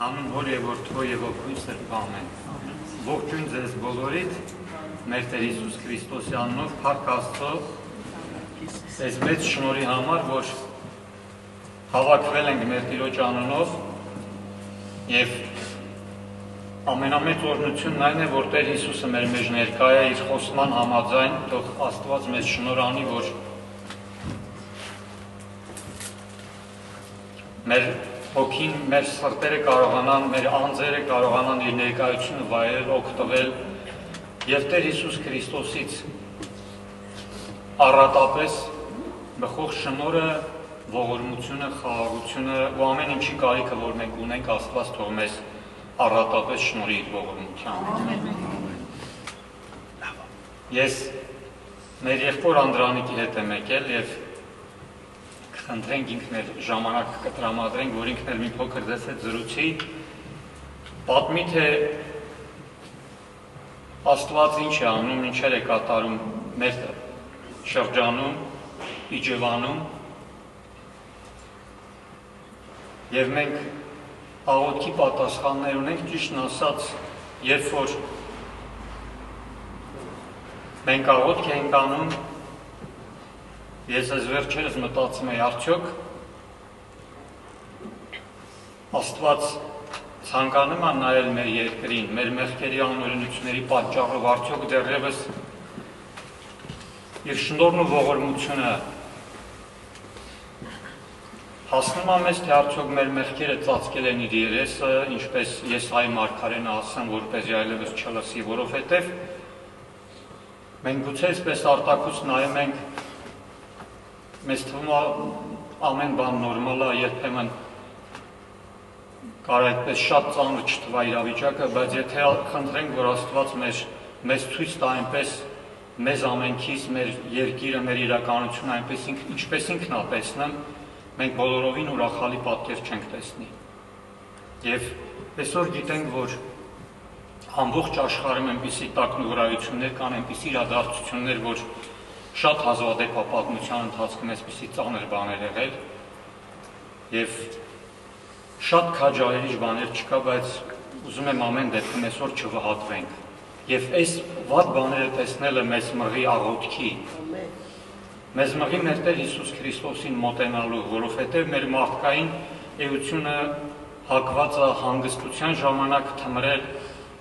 Անուն հոր եւ որդու եւ ոգու սրբը ամեն։ Ողջույն ձեզ բոլորիդ, մեր Տեր Հիսուս Քրիստոսի անունով փառք Աստծո։ Այս մեծ շնորհի համար, որ հավաքվել ենք մեր Տիրոջ անունով եւ ամենամեծ օրհնությունն այն է, որ Տեր Հիսուսը մեր մեջ ներկա է իր խոսման համաձայն, թող Աստված մեզ շնորհ անի, որ մեր հոգին, մեր սրտերը կարողանան, մեր անձերը կարողանան իր ներկայությունը վայելել, օգտվել եւ Տեր Հիսուս Քրիստոսից առատապես բխող շնորհը, ողորմությունը, խաղաղությունը ու ամեն ինչի կարիքը, որ մենք ունենք, Աստված թող մեզ առատապես շնորհի իր ողորմության։ Ես մեր եղբոր Անդրանիկի հետ եմ եկել եւ խնդրենք ինքն էլ ժամանակ կտրամադրենք, որ ինքն էլ մի փոքր դες հետ զրուցի, պատմի թե Աստված ինչ է անում, ինչեր է կատարում մեր շրջանում, Իջևանում։ Եվ մենք աղոթքի պատասխաններ ունենք, ճիշտն ասած, երբ որ մենք աղոթք ենք անում, Ես այս վերջերս մտածում եի արդյոք Աստված ցանկանում է նայել մեր երկրին, մեր մեղքերի անօրենությունների պատճառով արդյոք դեռևս իր շնորհն ու ողորմությունը հասնում է մեզ թե արդյոք մեր մեղքերը ծածկել են իր երեսը, ինչպես ես այ մարգարենը ասեմ, որպեսզի այլևս չլսի, որովհետև մենք գուցե այսպես արտակուց նայում ենք մեզ թվում է ամեն բան նորմալ է, երբեմն կարող այդպես շատ ծանր չթվա իրավիճակը, բայց եթե խնդրենք, որ Աստված մեր մեզ ցույց տա այնպես մեզ ամենքից մեր երկիրը, մեր իրականությունը այնպես ինք, ինչպես ինքն է տեսնում, մենք բոլորովին ուրախալի պատկեր չենք տեսնի։ Եվ այսօր գիտենք, որ ամբողջ աշխարհում այնպիսի տակնուղրայություններ կան, այնպիսի իրադարձություններ, որ շատ հազվադեպ է պատմության ընթացքում այսպիսի ծանր բաներ եղել եւ շատ քաջալերիչ բաներ չկա, բայց ուզում եմ ամեն դեպքում այսօր չվհատվենք։ Եվ այս վատ բաները տեսնելը մեզ մղի աղոթքի։ Մեզ մղի մեր Տեր Հիսուս Քրիստոսին մոտենալու, որովհետև մեր մարդկային էությունը հակված է հանգստության ժամանակ թմրել,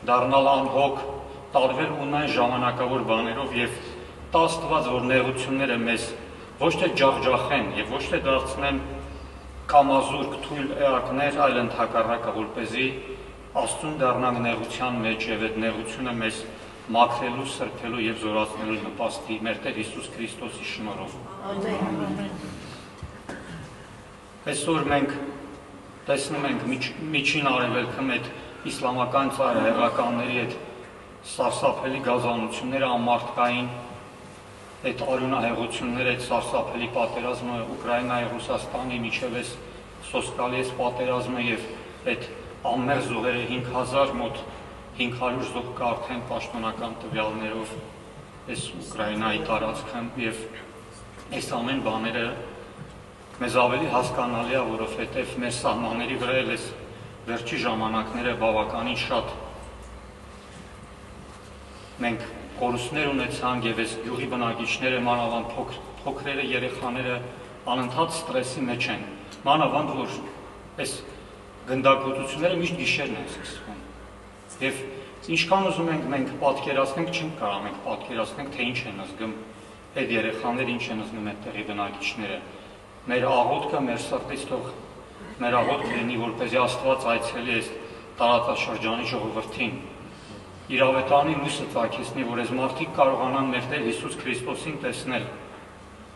դառնալ անհոգ, տարվել ունայն ժամանակավոր բաներով եւ տա Աստված, որ նեղությունները մեզ ոչ թե ջախջախեն եւ ոչ թե դարձնեն կամազուրկ թույլ էակներ, այլ ընդհակառակը, որպեսզի Աստծուն դառնանք նեղության մեջ եւ այդ նեղությունը մեզ մաքրելու, սրբելու եւ զորացնելու նպաստի մեր Տեր Հիսուս Քրիստոսի շնորհով։ Այսօր մենք տեսնում ենք միջ, միջին արևելքում այդ իսլամական ծայրահեղականների այդ սարսափելի գազանությունները ամարտկային այդ արյունահեղությունները, այդ սարսափելի պատերազմը Ուկրաինայի, Ռուսաստանի միջև էս սոսկալի էս պատերազմը եւ այդ ամեր զոհերը 5000 մոտ 500 զոհ կա արդեն պաշտոնական տվյալներով այս Ուկրաինայի տարածքում եւ այս ամեն բաները մեզ ավելի հասկանալի է, որովհետեւ մեր սահմանների վրա էլ էս վերջի ժամանակները բավականին շատ մենք կորուստներ ունեցանք եւ այս յուղի բնակիչները մանավանդ փոքր փոքրերը երեխաները անընդհատ ստրեսի մեջ են մանավանդ որ այս գնդակոծությունները միշտ գիշերն են սկսվում եւ ինչքան ուզում ենք մենք պատկերացնենք չենք կարող մենք պատկերացնենք թե ինչ են զգում այդ երեխաները ինչ են զգում այդ տեղի բնակիչները մեր աղոթքը մեր սրտից թող մեր աղոթքը լինի որպեսզի Աստված այցելի այս տարածաշրջանի ժողովրդին իրավետանի լույսը ծագեցնի, որ այս մարդիկ կարողանան մեր Տեր Հիսուս Քրիստոսին տեսնել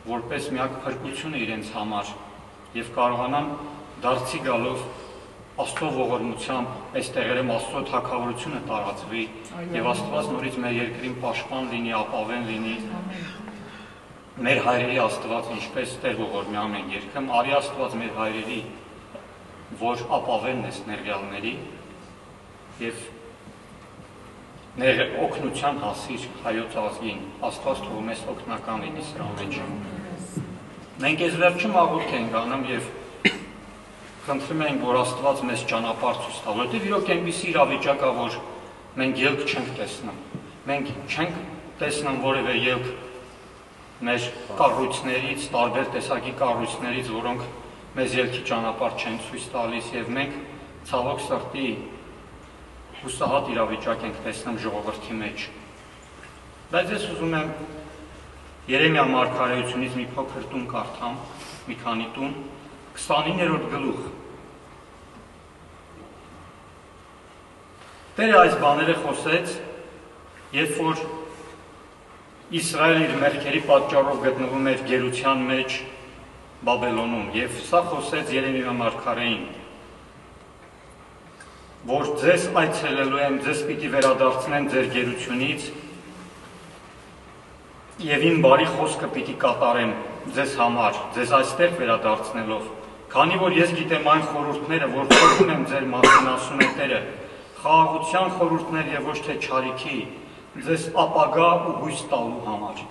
որպես միակ փրկությունը իրենց համար եւ կարողանան դարձի գալով Աստծո ողորմությամբ այս տեղերում Աստծո թակավորությունը տարածվի եւ Աստված նորից մեր երկրին պաշտպան լինի, ապավեն լինի։ Մեր հայրերի Աստված ինչպես Տեր ողորմի ամեն երկում, արի Աստված մեր հայրերի, որ ապավենն է ներյալների եւ ներ օգնության հասիր հայոց ազգին, աստված թողում ես օգնական լինի սրա մեջ։ Մենք ես վերջում աղոթք ենք անում և խնդրում ենք, որ Աստված մեզ ճանապարհ ցույց տա, որովհետև իրոք այնպիսի իրավիճակ է, որ մենք ելք չենք տեսնում։ Մենք չենք տեսնում որևէ ելք մեր կառույցներից, տարբեր տեսակի կառույցներից, որոնք մեզ ելքի ճանապարհ չեն ցույց տալիս եւ մենք ցավոք սրտի հուսահատ իրավիճակ ենք տեսնում ժողովրդի մեջ։ Բայց ես ուզում եմ Երեմիա մարգարեությունից մի փոքր տուն կարդամ, մի քանի տուն, 29-րդ գլուխ Տերը այս բաները խոսեց, երբ որ Իսրայելը իր մեղքերի պատճառով գտնվում էր գերության մեջ Բաբելոնում, եւ սա խոսեց Երեմիա մարգարեին, որ ձեզ այցելելու եմ, ձեզ պիտի վերադարձնեմ ձեր գերությունից եւ իմ բարի խոսքը պիտի կատարեմ ձեզ համար, ձեզ այստեղ վերադարձնելով, քանի որ ես գիտեմ այն խորհուրդները, որ խոսում եմ ձեր մասին, ասում է Տերը, խաղաղության խորհուրդներ եւ ոչ թե ճարիքի, ձեզ ապագա ու հույս տալու համար։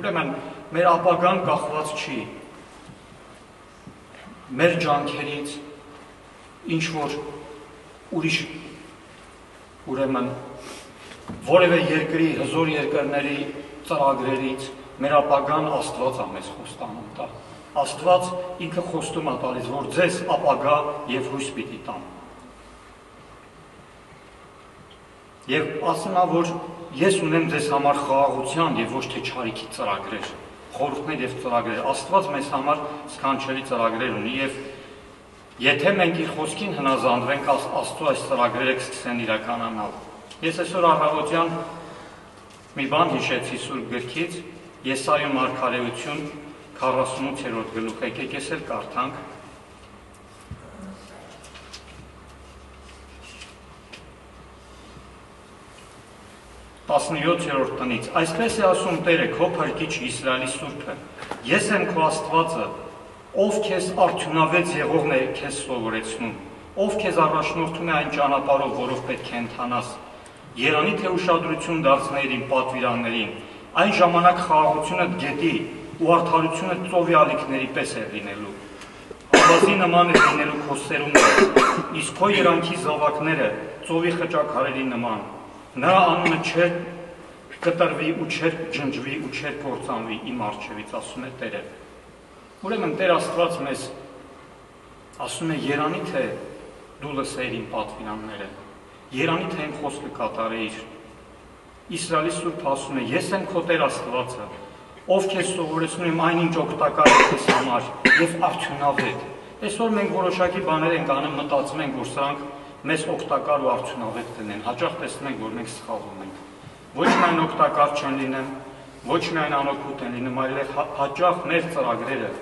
Ուրեմն մեր ապագան կախված չի մեր ջանքերից ինչ որ ուրիշ ուրեմն որևէ երկրի հզոր երկրների ծրագրերից մեր ապագան Աստված է մեզ խոստանում տա։ Աստված ինքը խոստում է տալիս, որ ձեզ ապագա եւ հույս պիտի տամ։ Եվ ասում է, որ ես ունեմ ձեզ համար խաղաղության եւ ոչ թե ճարիքի ծրագրեր, խորհուրդներ եւ ծրագրեր։ Աստված մեզ համար սքանչելի ծրագրեր ունի եւ եթե մենք իր խոսքին հնազանդվենք, Աստծո այս ծրագրերը կսկսեն իրականանալ։ Ես այսօր առավոտյան մի բան հիշեցի Սուրբ գրքից, Եսայո մարգարեություն 48-րդ գլուխ, եկեք ես էլ կարդանք 17-րդ տնից։ Այսպես է ասում Տերը, քո փրկիչ Իսրայելի Սուրբը. Ես եմ քո Աստվածը, ով քեզ արդյունավետ եղողն է քեզ սովորեցնում, ով քեզ առաջնորդում է այն ճանապարհով, որով պետք է ընթանաս։ Երանի թե ուշադրություն դարձնել իմ պատվիրաններին, այն ժամանակ խաղաղությունը գետի ու արդարությունը ծովի ալիքների պես է լինելու։ Ավազի նման է լինելու քո սերունդը, իսկ քո երանքի զավակները ծովի խճակարերի նման Նրա անունը չէր կտրվի ու չէր ջնջվի ու չէր կործանվի իմ արջևից, ասում է Տերը։ Ուրեմն Տեր Աստված մեզ ասում է Երանի թե դու լսեիր իմ պատվիրանները։ Երանի թե իմ խոսքը կատարեիր։ Իսրայելի Սուրբ ասում է. Ես եմ քո Տեր Աստվածը, ով քեզ սովորեցնում եմ այնինչ օգտակար է քեզ համար եւ արդյունավետ։ Այսօր մենք որոշակի բաներ ենք անում, մտածում ենք, որ սրանք մեզ օգտակար ու արդյունավետ կլինեն։ Հաճախ տեսնում ենք, որ մենք սխալվում ենք։ Ոչ միայն օգտակար չեն լինեն, ոչ միայն անօգուտ են լինում, այլև հա, հաճախ մեր ծրագրերը,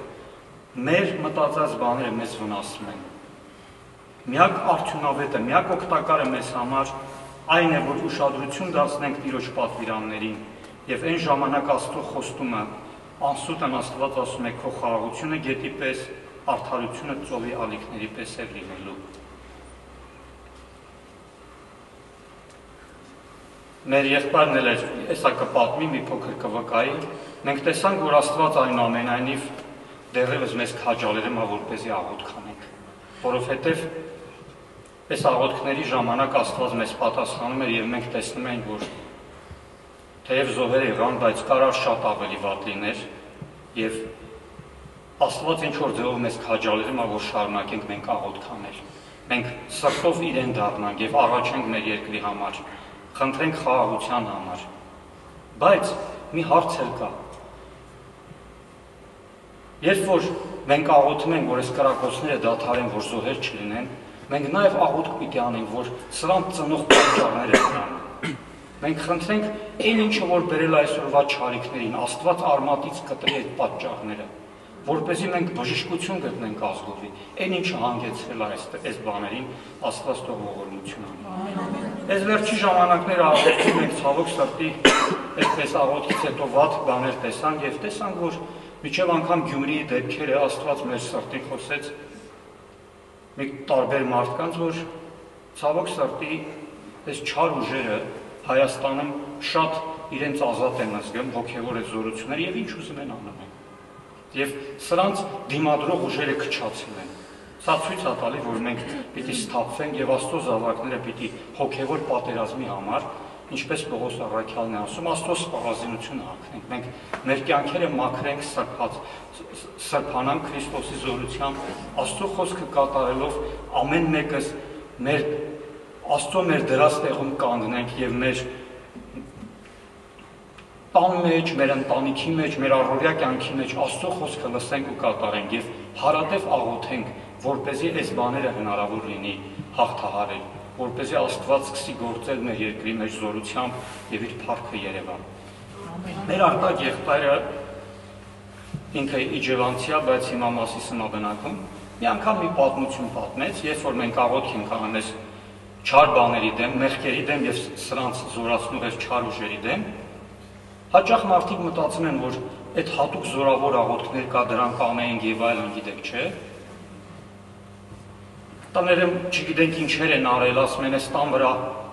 մեր մտածած բաները մեզ վնասում են։ Միակ արդյունավետը, միակ օգտակարը մեզ համար այն է, որ ուշադրություն դարձնենք Տիրոջ պատվիրաններին եւ այն ժամանակ Աստծո խոստումը անսուտն Աստված ասում է քո խաղաղությունը գետի պես, արդարությունը ծովի ալիքների պես է լինելու։ մեր եղբայրն էլ էր, հեսա կպատմի մի փոքր կվկայի, մենք տեսանք, որ Աստված այն ամենայնիվ դեռևս մեզ քաջալերում է, որպեսզի աղոթք անենք, որովհետև այս աղոթքների ժամանակ Աստված մեզ պատասխանում էր եւ մենք տեսնում ենք, որ թեև զոհեր եղան, բայց կարար շատ ավելի վատ լիներ եւ Աստված ինչ որ ձևով մեզ քաջալերում է, որ շարունակենք մենք աղոթք անել։ Մենք սրտով իրեն դառնանք եւ առաջենք մեր երկրի համար խնդրենք խաղաղության համար։ Բայց մի հարց էլ կա։ Երբ որ մենք աղոթում ենք, որ այս կրակոցները դադարեն, որ զոհեր չլինեն, մենք նաև աղոթք պիտի անենք, որ սրանց ծնող պատճառները դրանք։ Մենք խնդրենք այն ինչը որ բերել այսօրվա ճարիքներին, Աստված արմատից կտրի այդ պատճառները որպեսզի մենք բժշկություն գտնենք ազգովի։ Այն ինչը հանգեցրել է այս այս բաներին, Աստված թող ողորմություն անի։ Այս վերջի ժամանակները աղոթում ենք ցավոք սրտի, այսպես աղոթից հետո ված բաներ տեսանք եւ տեսանք, որ միջև անգամ Գյումրիի դեպքերը Աստված մեր սրտին խոսեց մի տարբեր մարդկանց, որ ցավոք սրտի այս չար ուժերը Հայաստանում շատ իրենց ազատ են զգում հոգևոր այդ զորությունները եւ ինչ ուզում են անում են եւ սրանց դիմադրող ուժերը քչացել են։ Սա ցույց է տալի, որ մենք պիտի սթափվենք եւ Աստծո զավակները պիտի հոգեվոր պատերազմի համար, ինչպես Պողոս Առաքյալն է ասում, Աստծո սպառազինությունը հագնենք։ Մենք մեր կյանքերը մաքրենք սրբած, սրբանանք Քրիստոսի զորությամբ, Աստծո խոսքը կատարելով ամեն մեկս մեր Աստծո մեր դրած տեղում կանգնենք եւ մեր տան մեջ, մեր ընտանիքի մեջ, մեր առօրյա կյանքի մեջ Աստծո խոսքը լսենք ու կատարենք եւ հարատև աղոթենք, որ เป զի այս բաները հնարավոր լինի հաղթահարել, որ เป զի Աստված սկսի գործել մեր երկրի մեջ զորությամբ եւ իր փառքը Երևա։ Մեր արտակ եղբայրը ինքը իջևանցիա, բայց հիմա մասիսն աբնակում, մի անգամ մի պատմություն պատմեց, երբ որ մենք աղոթք ենք անում այս չար բաների դեմ, մեղքերի դեմ եւ սրանց զորացնող այս չար ուժերի դեմ, Հաճախ մարդիկ մտածում են, որ այդ հատուկ զորավոր աղոթքներ կա, դրանք անենք եւ այլն, գիտեք, չէ։ Տաները չգիտենք ինչեր են արել, ասում են, այս տան վրա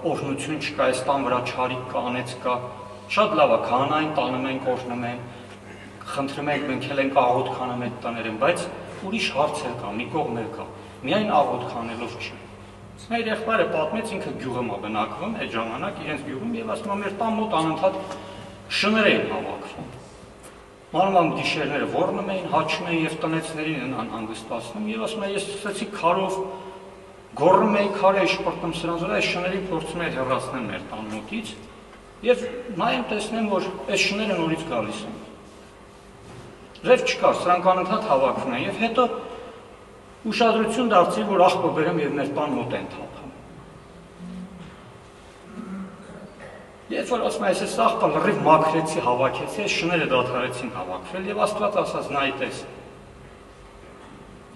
օրհնություն չկա, այս տան վրա չարիք կա, անեց կա։ Շատ լավ է, քանային տանում ենք, օրհնում են, խնդրում ենք, մենք էլ ենք աղոթք անում այդ տաներեն, բայց ուրիշ հարց էլ կա, մի կողմ էլ կա։ Միայն աղոթք անելով չի։ Մեր եղբայրը պատմեց ինքը գյուղում է բնակվում, այդ ժամանակ իրենց գյուղում եւ ասում է մեր տան մոտ անընդհատ շներ էին հավաքվում։ Մանման գիշերները ոռնում էին, հաչում էին եւ տնեցներին են անհանգստացնում եւ ասում են ես սկսեցի քարով գոռում էի քարը շպրտում սրանց վրա, այս շներին փորձում էի հեռացնել մեր տան մոտից եւ նայեմ տեսնեմ որ այս շները նորից գալիս են։ Ռև չկար, սրանք անընդհատ հավաքվում են եւ հետո ուշադրություն դարձի որ աղբը բերեմ եւ մեր տան մոտ են թափ Երբ որ ասում ես, սաղ տան լրիվ մաքրեցի, հավաքեցի, այս շները դադարեցին հավաքվել եւ Աստված ասաց նայ տես։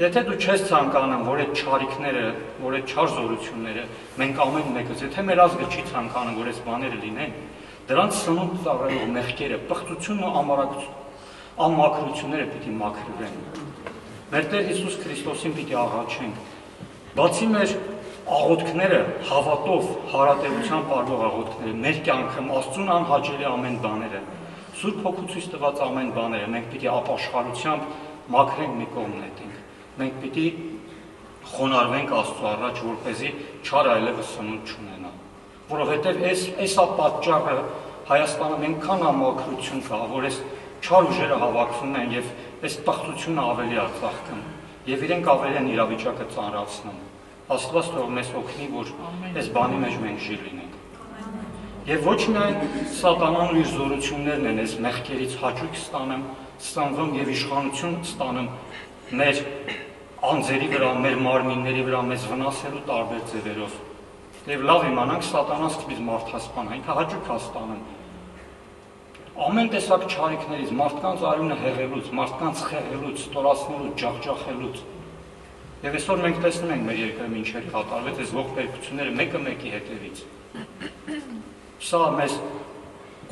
Եթե դու չես ցանկանում, որ այդ չարիքները, որ այդ չար զորությունները մենք ամեն մեկս, եթե մեր ազգը չի ցանկանում, որ այս բաները լինեն, դրանց սնունդ ծառայող մեղքերը, պղծությունն ու ամարակությունը, անմաքրությունները պիտի մաքրվեն։ Մեր Տեր Հիսուս Քրիստոսին պիտի աղաչենք։ Բացի մեր աղոթքները հավատով հարատեվության ապարող աղոթքները մեր կյանքում Աստծուն անհաճելի ամեն բաները Սուրբ Հոգու ցույց տված ամեն բաները մենք պիտի ապաշխարությամբ մաքրենք մի կողմ նետենք մենք պիտի խոնարհվենք Աստծո առաջ որպեսզի չար այլևս սնունդ չունենա որովհետև այս այսա պատճառը Հայաստանում այնքան ամոքրություն կա որ այս չար ուժերը հավաքվում են եւ այս տխտությունը ավելի արձախքում եւ իրենք ավելի են իրավիճակը ծանրացնում Աստված թող մեզ օգնի, որ այս բանի մեջ մենք ժիր լինենք։ Եվ ոչ միայն սատանան ու իր զորություններն են այս մեղքերից հաճույք ստանում, ստանվում եւ իշխանություն ստանում մեր անձերի վրա, մեր մարմինների վրա մեզ վնասելու տարբեր ձևերով։ Եվ լավ իմանանք սատանան սկիզբ մարդասպան, ինքը հաճույք է ստանում ամեն տեսակ չարիքներից, մարդկանց արյունը հեղելուց, մարդկանց խեղելուց, ստորացնելուց, ջախջախելուց, Եվ այսօր մենք տեսնում ենք մեր երկրում ինչեր կատարվեց այս ողբերգությունները մեկը մեկի հետևից։ Սա մեզ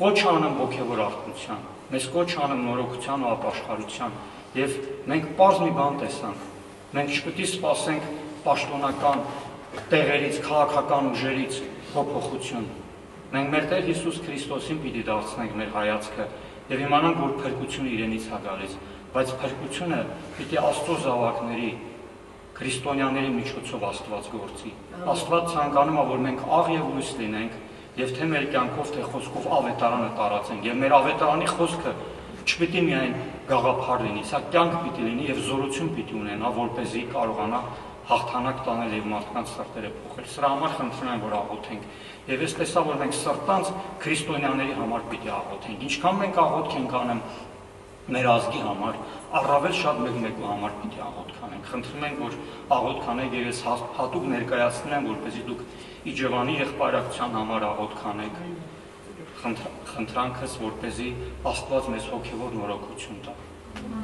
կոչ անում ողջևոր արտության, մեզ կոչ անում նորոգության ու ապաշխարության, եւ մենք པարզ մի բան տեսանք։ Մենք չպետք է սպասենք պաշտոնական տեղերից, քաղաքական ուժերից փոփոխություն։ Մենք մեր Տեր Հիսուս Քրիստոսին պիտի դարձնենք մեր հայացքը եւ իմանանք, որ փրկությունը իրենից է գալիս, բայց փրկությունը պիտի Աստծո զավակների քրիստոնյաների միջոցով Աստված գործի։ Աստված ցանկանում է, որ մենք աղ եւ լույս լինենք եւ թե մեր կյանքով, թե խոսքով ավետարանը տարածենք եւ մեր ավետարանի խոսքը չպիտի միայն գաղափար լինի, սա կյանք պիտի լինի եւ զորություն պիտի ունենա, որ เป զի կարողանա հաղթանակ տանել եւ մարդկանց սրտերը փոխել։ Սրա համար խնդրում եմ, որ աղոթենք։ Եվ ես տեսա, որ մենք սրտանց քրիստոնյաների համար պիտի աղոթենք։ Ինչքան մենք աղոթք ենք անում մեր ազգի համար, առավել շատ մեկ մեկու համար պիտի աղոթք անենք։ Խնդրում ենք, որ աղոթք անեք եւ ես հատուկ ներկայացնում եմ, որպեսզի դուք Իջևանի եղբայրակցության համար աղոթք անեք։ Խնդրանքս, որպեսզի Աստված մեզ հոգեվոր նորոգություն տա։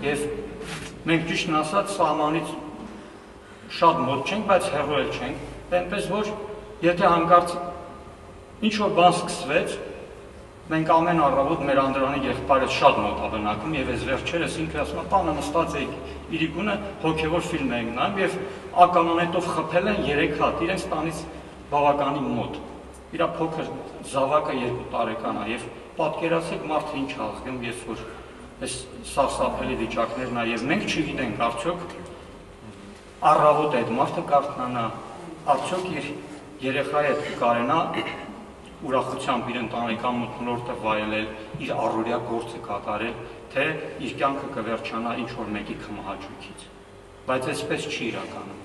Եվ մենք ճիշտն ասած սահմանից շատ մոտ չենք, բայց հեռու էլ չենք, այնպես որ եթե հանկարծ ինչ որ բան սկսվեց, Մենք ամեն առավոտ մեր Անդրանի եղբայրը շատ մոտ է բնակում եւ այս վերջերս ինքը ասում է՝ «Տանը նստած էի իրիկունը հոգեվոր ֆիլմ էինք նայում եւ ականանետով խփել են 3 հատ իրենց տանից բավականին մոտ։ Իր փոքր զավակը 2 տարեկան է եւ պատկերացեք մարդը ինչ ազգում, երբ որ այս սարսափելի վիճակներն ա եւ մենք չգիտենք արդյոք առավոտ այդ մարդը կարթնանա, արդյոք իր երեխայի հետ կարենա ուրախությամբ իր ընտանեկան մթնոլորտը վայելել, իր առօրյա գործը կատարել, թե իր կյանքը կվերջանա ինչ որ մեկի կմահաճույքից։ Բայց այսպես չի իրականում։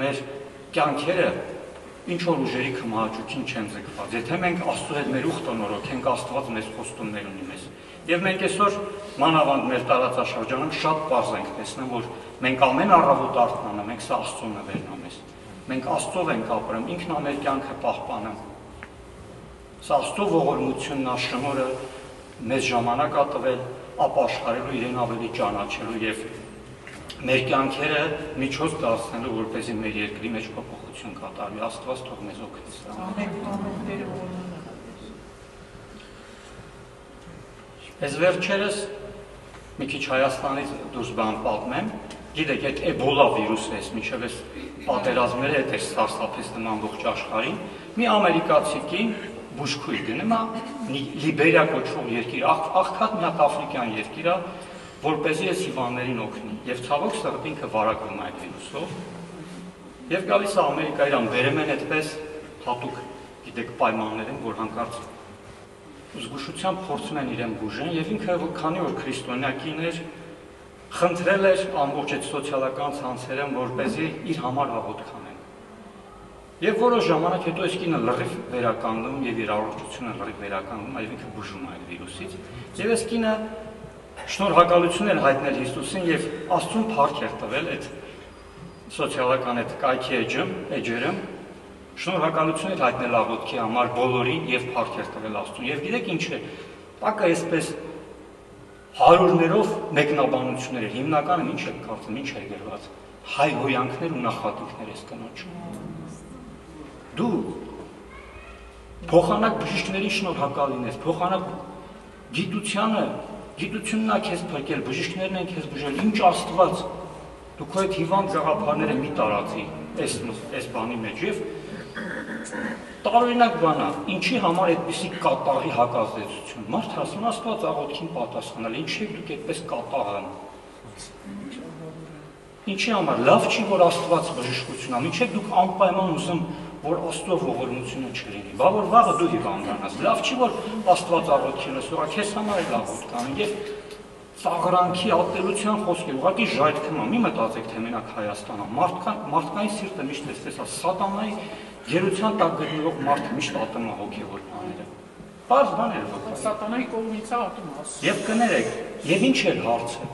Մեր կյանքերը ինչ որ ուժերի կմահաճույքին չեն ձգված։ Եթե մենք Աստծո հետ մեր ուխտը նորոգենք, Աստված մեզ խոստումներ ունի մեզ։ Եվ մենք այսօր մանավանդ մեր տարածաշրջանում շատ բարձ ենք տեսնում, որ մենք ամեն առավոտ արթնանում ենք, սա Աստծո նվերն է մեզ։ Մենք Աստծով ենք ապրում, ինքն ամեր կյանքը պահպանում Սա Աստծո ողորմությունն է շնորհը մեզ ժամանակ ա տվել ապաշխարելու իրեն ավելի ճանաչելու եւ մեր կյանքերը միջոց դարձնելու որպեսզի մեր երկրի մեջ փոփոխություն կատարվի Աստված թող մեզ օգնի ամեն Ես վերջերս մի քիչ Հայաստանից դուրս բան պատմեմ գիտեք այդ էբոլա վիրուսը էս միջև էս պատերազմները այդ էս սարսափեցնում ամբողջ աշխարհին մի ամերիկացի կին բուժքույր գնում է Լիբերիա կոչվող երկիր, աղքատ մի հատ աֆրիկյան երկիր է, որ เป զի այս հիվանդներին օգնի։ Եվ ցավոք սրտի ինքը վարակվում է այդ վիրուսով։ Եվ գալիս է Ամերիկայրան բերեմ են այդպես հատուկ, գիտեք, պայմաններ են, որ հանկարծ զգուշությամբ փորձում են իրեն բուժեն եւ ինքը քանի որ քրիստոնյակին էր խնդրել էր ամբողջ այդ սոցիալական ցանցերը, որ เป զի իր համար աղոթք Եվ որոշ ժամանակ հետո այս կինը լրիվ վերականգնում եւ իր առողջությունը լրիվ վերականգնում, այլ ինքը բուժում է այդ վիրուսից։ Եվ այս կինը շնորհակալություն էր հայտնել Հիսուսին եւ Աստծուն փառք էր տվել այդ սոցիալական այդ կայքի էջում, էջերում շնորհակալություն էր հայտնել աղոթքի համար բոլորին եւ փառք էր տվել Աստծուն։ Եվ գիտեք ինչ է, տակը այսպես հարյուրներով մեկնաբանություններ էր։ Հիմնականը ինչ է կարծում, ինչ է գրված։ Հայ հոյանքներ ու նախատինքներ էս կնոջ դու փոխանակ բժիշկների շնորհակալ լինես, փոխանակ գիտությանը, գիտությունն է քեզ փրկել, բժիշկներն են քեզ բժել, ինչ Աստված դու քո այդ հիվանդ գաղափարները մի տարածի այս այս բանի մեջ եւ տարօրինակ բան է, ինչի համար այդպիսի կատաղի հակազդեցություն։ Մարդ ասում Աստված աղոթքին պատասխանել, ինչի դուք այդպես կատաղան։ Ինչի համար լավ չի որ Աստված բժշկություն ա, ինչի դուք անպայման ուզում որ Աստծո ողորմությունը չլինի։ Բա որ վաղը դու հիվանդանաս։ Լավ չի որ Աստված աղոթքին ասում, քեզ համար էլ աղոթք կան եւ ծաղրանքի ատելության խոսքը ուղղակի ժայթքում է։ Մի մտածեք, թե մենակ Հայաստանը մարդկան մարդկային սիրտը միշտ էս է սատանայի գերության տակ գտնվող մարդը միշտ ատում է հոգեվոր բաները։ Բարձ բաներ որ սատանայի կողմից է ատում աս։ Եվ կներեք, եւ ինչ էր հարցը։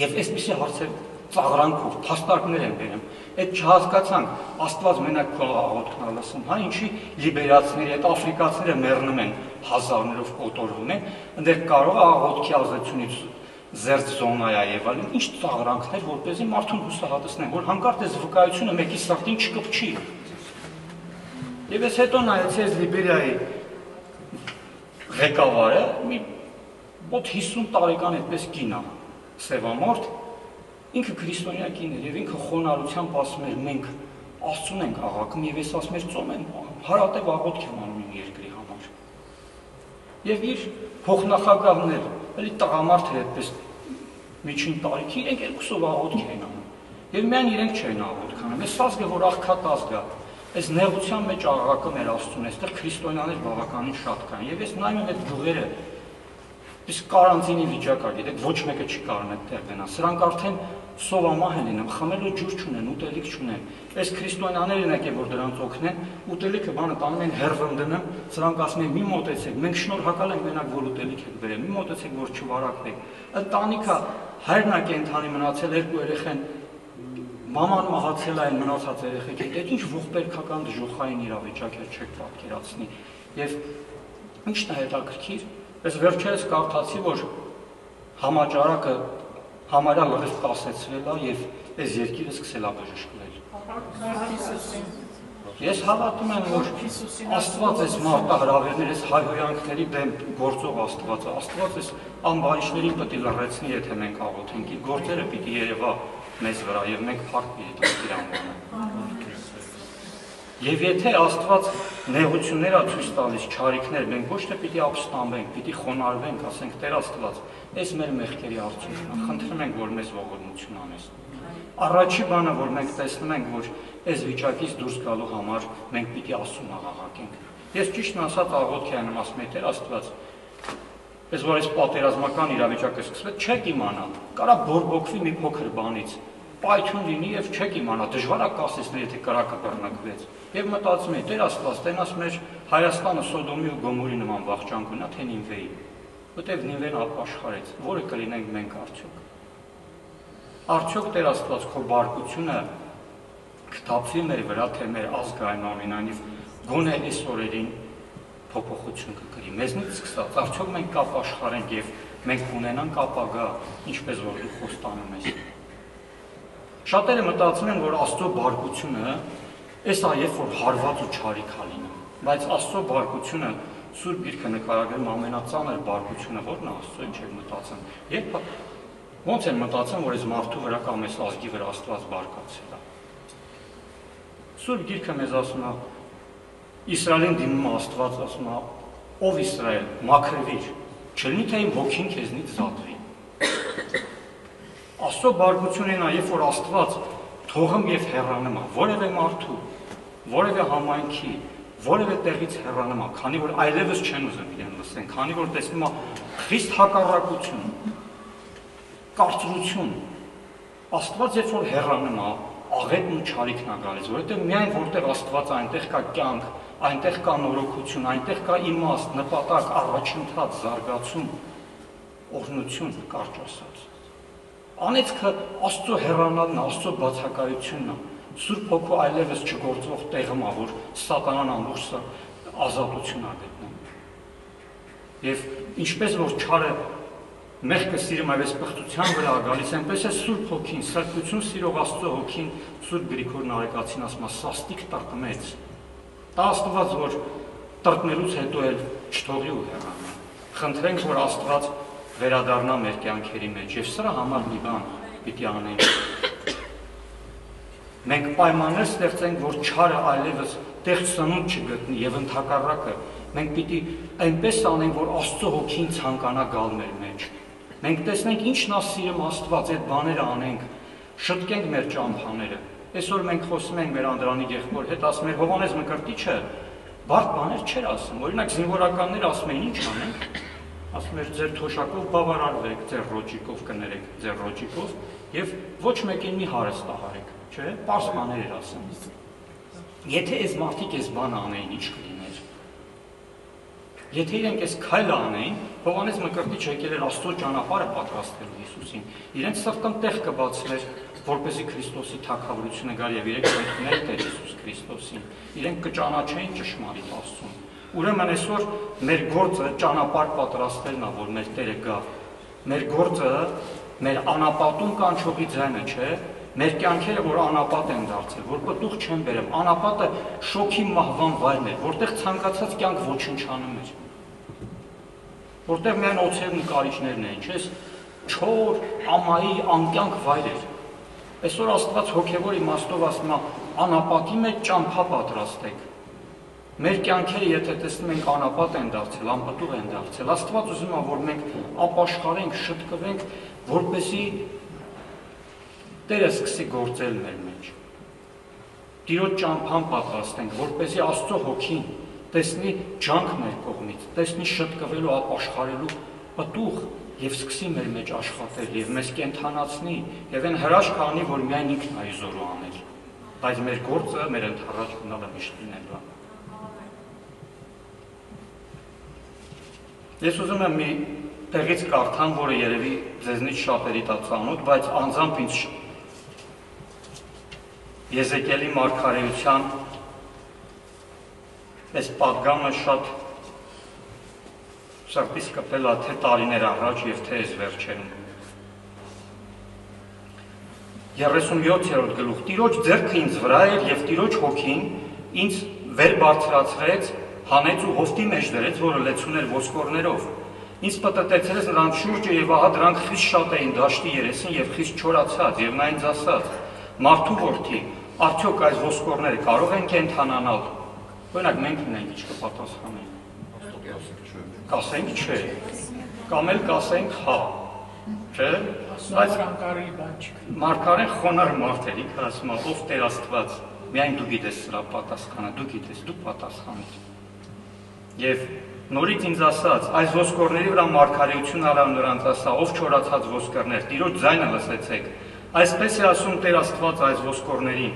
Եվ այսպեսի հարցեր ծաղրանքով փաստարկներ են բերում։ Այդ չհասկացանք, Աստված մենակ քո աղոթքն է լսում, հա ինչի լիբերացիների այդ աֆրիկացիները մեռնում են հազարներով կոտորվում են, այնտեղ կարող է աղոթքի ազդեցությունից զերծ զոնա է եւ այլն, ինչ ծաղրանքներ, որպեսզի մարդուն հուսահատեցնեն, որ հանկարծ այս վկայությունը մեկի սրտին չկպչի։ Եվ ես հետո նայեցի այս Լիբերիայի ղեկավարը, մի մոտ 50 տարեկան այդպես կին է, սևամորթ, Ինքը քրիստոնյակին էր եւ ինքը խոնարհությամբ ասում էր մենք Աստծուն ենք աղակում եւ ես ասում եմ ծոմ եմ հարատև աղոթք եմ անում իմ երկրի համար։ Եվ իր փոխնախագահներ, էլի տղամարդ է այդպես միջին տարիքի իրենք երկուսով աղոթք են անում։ Եվ միայն իրենք չեն աղոթք անում։ Այս ազգը որ աղքատ ազգ է, այս նեղության մեջ աղակում էր Աստծուն, այստեղ քրիստոնյաներ բավականին շատ կան։ Եվ ես նայում եմ այդ գյուղերը, իսկ կարանտինի վիճակ է, գիտեք, ոչ մեկը չի կարող այդտեղ գնա։ Սրանք արդեն սովամահ են լինում, խմելու ջուր չունեն, ուտելիք չունեն։ Այս քրիստոնյաներն եկե որ դրանց օգնեն, ուտելիքը բանը տանում են հերվն դնում, սրանք ասում են՝ մի մոտեցեք, մենք շնորհակալ ենք մենակ որ ուտելիք եք բերել, մի մոտեցեք որ չվարակվեք։ Ընտանիքա հայրն է կենթանի մնացել երկու երեխեն մաման մահացել այն մնացած երեխեք, դա ինչ ողբերգական դժոխային իրավիճակ էր չեք պատկերացնի։ Եվ ինչն է հետաքրքիր, ես վերջերս կարդացի, որ համաճարակը համարյա լրիվ կասեցրել է եւ այս երկիրը սկսել է բժշկվել։ Ես հավատում եմ, որ Աստված այս մարտահրավերներ, այս հայհոյանքների դեմ գործող Աստված է։ Աստված այս ամբարիշներին պետք է լրացնի, եթե մենք աղոթենք։ Իր գործերը պիտի երևա մեզ վրա եւ մենք փառք պիտի տանք իր անվանը։ Եվ եթե Աստված նեղություններ ա ցույց տալիս, ճարիքներ, մենք ոչ թե պիտի ապստամբենք, պիտի խոնարհվենք, ասենք Տեր Աստված, Այս մեր մեղքերի արդյունքն է։ Խնդրում ենք, որ մեզ ողորմություն անես։ Առաջի բանը, որ մենք տեսնում ենք, որ այս վիճակից դուրս գալու համար մենք պիտի Աստծուն աղաղակենք։ Ես ճիշտն ասած աղոթք եմ ասում, թե Աստված Ես որ այս պատերազմական իրավիճակը սկսվեց, չեք իմանա։ Կարա բորբոքվի մի փոքր բանից, պայթյուն լինի եւ չեք իմանա դժվար է կասեցնել եթե կրակը բռնկվեց եւ մտածում եմ Տեր Աստված տենաս մեր Հայաստանը Սոդոմի ու Գոմորի նման վախճան գնա թե Նինվեի որտեվ Նինվեն ապաշխարեց որը կլինենք մենք արդյոք արդյոք Տեր Աստված քո բարկությունը կտապվի մեր վրա թե մեր ազգը այնուամենայնիվ գոնե այս օրերին փոփոխություն կգրի մեզնից սկսած արդյոք մենք կապ աշխարհենք եւ մենք ունենանք ապագա ինչպես որ դու խոստանում ես Շատերը մտածում են, որ Աստծո բարկությունը էս է, երբ որ հարված ու չարիք ա լինում, բայց Աստծո բարկությունը Սուրբ Գիրքը նկարագրում ամենածանր բարկությունը որն է Աստծո, ինչ է մտածում։ Երբ ոնց են մտածում, որ այս մարդու վրա կամ այս ազգի վրա Աստված բարկացել է։ Սուրբ Գիրքը մեզ ասում է Իսրայելին դիմում Աստված, ասում է. Ով Իսրայել, մաքրվիր, չլինի թե իմ ոգին քեզնից զատվի։ Աստծո բարգությունն է, երբ որ Աստված թողում եւ հեռանում է որևէ մարդու, որևէ համայնքի, որևէ տեղից հեռանում է, քանի որ այլևս չեն ուզում իրեն լսեն, քանի որ տեսնում է խիստ հակառակություն, կարծրություն։ Աստված երբ որ հեռանում է, աղետն ու չարիքն է գալիս, որովհետեւ միայն որտեղ Աստված այնտեղ կա կյանք, այնտեղ կա նորոգություն, այնտեղ կա իմաստ, նպատակ, առաջընթաց, զարգացում, օրհնություն, կարճ ասած անեծքը Աստծո հեռանալն Աստծո բացակայությունն է։ Սուրբ Հոգու այլևս չգործող տեղում է, որ սատանան ամբողջը ազատություն է գտնում։ Եվ ինչպես որ չարը մեղքը սիրում այլևս պղտության վրա գալիս, այնպես է Սուրբ Հոգին, սրբություն սիրող Աստծո Հոգին Սուրբ Գրիգոր Նարեկացին ասում է սաստիկ տրտմեց։ Դա Աստված որ տրտնելուց հետո էլ չթողի ու հեռանա։ Խնդրենք որ Աստված վերադառնա մեր կյանքերի մեջ եւ սրա համար մի բան պիտի անենք մենք պայմաններ ստեղծենք որ չարը այլևս տեղ սնունդ չգտնի եւ ընդհակառակը մենք պիտի այնպես անենք որ Աստծո հոգին ցանկանա գալ մեր մեջ մենք տեսնենք ինչն է սիրում Աստված այդ բաները անենք շտկենք մեր ճամփաները այսօր մենք խոսում ենք մեր Անդրանի եղբոր հետ ասում էր Հովանես Մկրտիչը բարդ բաներ չէր ասում օրինակ զինվորականները ասում էին ինչ անենք էր ձեր թոշակով բավարարվեք, ձեր ռոջիկով կներեք, ձեր ռոջիկով եւ ոչ մեկին մի հարստահարեք, չէ՞։ էր ասում։ Եթե այս մարդիկ այս բանը անեին, ինչ կլիներ։ Եթե իրենք այս քայլը անեին, Հովանես Մկրտիչ եկել էր Աստծո ճանապարհը պատրաստելու Հիսուսին։ Իրենց սրտում տեղ կբացվեր, որպեսզի Քրիստոսի թակավորությունը գար եւ իրենք կընդունել Տեր Հիսուս Քրիստոսին։ Իրենք կճանաչեին ճշմարիտ Աստծուն Ուրեմն այսօր մեր գործը ճանապարհ պատրաստելն է, որ մեր Տերը գա։ Մեր գործը մեր անապատում կանչողի ձայնը չէ, մեր կյանքերը, որ անապատ են դարձել, որ պտուղ չեն բերում, անապատը շոքի մահվան վայրն է, որտեղ ցանկացած կյանք ոչնչանում է։ Որտեղ միայն օծերն ու կարիճներն են, չէ՞, չոր, ամայի, անկյանք վայրեր։ Այսօր Աստված հոգևոր իմաստով ասում է, անապատի մեջ ճամփա պատրաստեք Մեր կյանքերը, եթե տեսնում ենք անապատ են դարձել, անպտուղ են դարձել, Աստված ուզում է, որ մենք ապաշխարենք, շտկվենք, որպեսի Տերը սկսի գործել մեր մեջ։ Տիրոջ ճամփան պատրաստենք, որպեսի Աստծո հոգին տեսնի ջանք մեր կողմից, տեսնի շտկվելու, ապաշխարելու պտուղ եւ սկսի մեր մեջ աշխատել եւ մեզ կենթանացնի եւ այն հրաշք անի, որ միայն ինքն է իզորու անել։ Բայց մեր գործը մեր ընթառաջ գնալը միշտ լինելու է։ Ես ուզում եմ մի տեղից կարդամ, որը երևի ձեզնից շատերի տա ծանոթ, բայց անձամբ ինձ Եզեկելի մարգարեության այս պատգամը շատ սրտիս կպել է թե տարիներ առաջ եւ թե այս վերջերում 37-րդ գլուխ. Տիրոջ ձեռքը ինձ վրա էր եւ Տիրոջ հոգին ինձ վեր բարձրացրեց հանեց ու հովտի մեջ դրեց, որը լեցուն էր ոսկորներով։ Ինձ պատտեցրեց նրանց շուրջը եւ ահա դրանք խիստ շատ էին դաշտի երեսին եւ խիստ չորացած եւ նա ինձ ասաց. Մարդու որդի, արդյոք այս ոսկորները կարող են կենթանանալ։ Օրինակ մենք ունենք ինչ կպատասխանենք։ Կասենք չէ։ Կամ էլ կասենք հա։ Չէ՞։ Բայց անկարի բան չկա։ Մարգարեն խոնար մարդ է, ինքը ասում է, ով Տեր Աստված, միայն դու գիտես սրա պատասխանը, դու գիտես, դու պատասխանիր։ Եվ նորից ինձ ասած, այս ոսկորների վրա մարգարեություն արավ նրանց ասա, ով չորացած ոսկորներ, Տիրոջ ձայնը լսեցեք։ Այսպես է ասում Տեր Աստված այս ոսկորներին.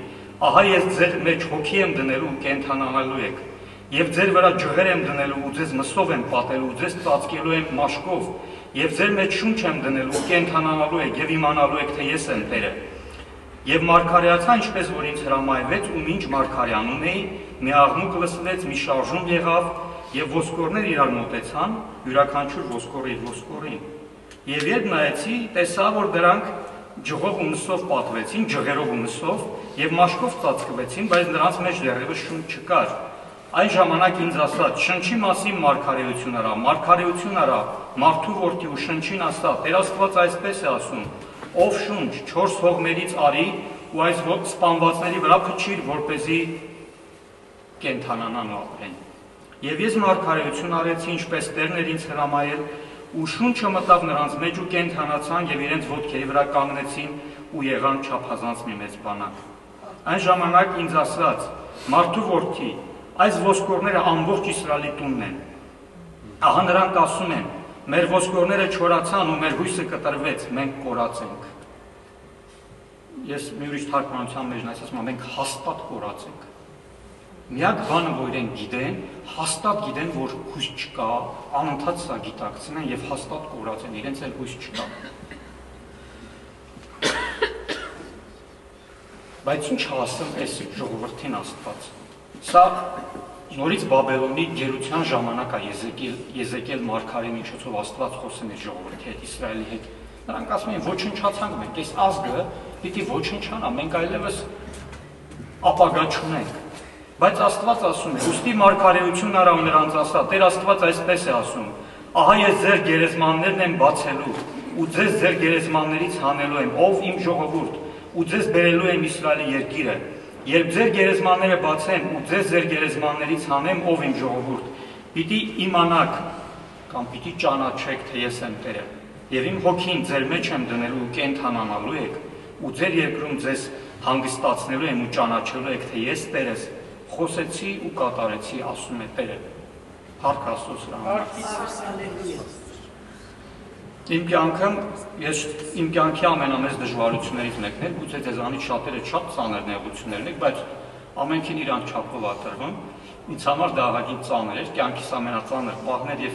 Ահա ես ձեր մեջ հոգի եմ դնելու ու կենթանանալու եք։ Եվ ձեր վրա ջղեր եմ դնելու ու ձեզ մսով եմ պատելու ու ձեզ ծածկելու եմ մաշկով եւ ձեր մեջ շունչ եմ դնելու ու կենթանանալու եք եւ իմանալու եք թե ես եմ Տերը։ Եվ մարգարեացա ինչպես որ ինձ հրամայվեց ու ինչ մարգարյանում էի, մի աղմուկ լսվեց, մի շարժում եղավ եւ ոսկորներ իրար մոտեցան, յուրաքանչյուր ոսկոր իր ոսկորին։ Եվ երբ նայեցի, տեսա որ դրանք ջղով ու մսով պատվեցին, ջղերով ու մսով եւ մաշկով ծածկվեցին, բայց նրանց մեջ դեռևս շունչ չկար։ Այն ժամանակ ինձ ասաց. «Շնչի մասին մարգարեություն արա, մարգարեություն արա, մարդու որդի ու շնչին ասա»։ Տեր Աստված այսպես է ասում. «Ով շունչ 4 հողմերից արի ու այս սպանվածների վրա փչիր, որ เป զի կենթանանան ու ապրեն»։ Եվ ես մարգարեություն արեցի, ինչպես Տերն էր ինձ հրամայել, ու շունչը մտավ նրանց մեջ ու կենթանացան եւ իրենց ոտքերի վրա կանգնեցին ու եղան չափազանց մի մեծ բանակ։ Այն ժամանակ ինձ ասաց. «Մարդու որդի, այս ոսկորները ամբողջ Իսրայելի տունն են»։ Ահա նրանք ասում են. «Մեր ոսկորները չորացան ու մեր հույսը կտրվեց, մենք կորած ենք»։ Ես մի ուրիշ թարգմանության մեջ ասում եմ, մենք հաստատ կորած ենք։ Միակ բանը, որ իրեն գիտեն, հաստատ գիտեն, որ հույս չկա, անընդհատ սա գիտակցեն եւ հաստատ կորած են, իրենց էլ հույս չկա։ Բայց ինչ ասեմ այս ժողովրդին Աստված։ Սա նորից Բաբելոնի գերության ժամանակ է Եզեկիել Եզեկիել Մարգարեի միջոցով Աստված խոսում է ժողովրդի հետ, Իսրայելի հետ։ Նրանք ասում են ոչնչացանք մենք, այս ազգը պիտի ոչնչանա, մենք այլևս ապագա չունենք Բայց Աստված ասում է. «Ոստի մարգարեություն արա ու նրանց ասա, Տեր Աստված այսպես է ասում. Ահա ես ձեր գերեզմաններն եմ բացելու ու ձեզ ձեր գերեզմաններից հանելու եմ, ով իմ ժողովուրդ, ու ձեզ բերելու եմ Իսրայելի երկիրը։ Երբ ձեր գերեզմանները բացեմ ու ձեզ ձեր գերեզմաններից հանեմ, ով իմ ժողովուրդ, պիտի իմանաք կամ պիտի ճանաչեք, թե ես եմ Տերը։ Եվ իմ հոգին ձեր մեջ եմ դնելու ու կենթանանալու եք, ու ձեր երկրում ձեզ հանգստացնելու եմ ու ճանաչելու եք, թե ես Տերս խոսեցի ու կատարեցի, ասում է Տերը։ Փառք Աստծո սրանք։ Իմ կյանքում ես իմ կյանքի ամենամեծ դժվարություններից մեկն էր, գուցե ձեզանից շատերը շատ ծանր նեղություններն եք, բայց ամենքին իրան չափով ատրվում։ Ինձ համար դա ահագին ծանր էր, կյանքիս ամենածանր պահն էր եւ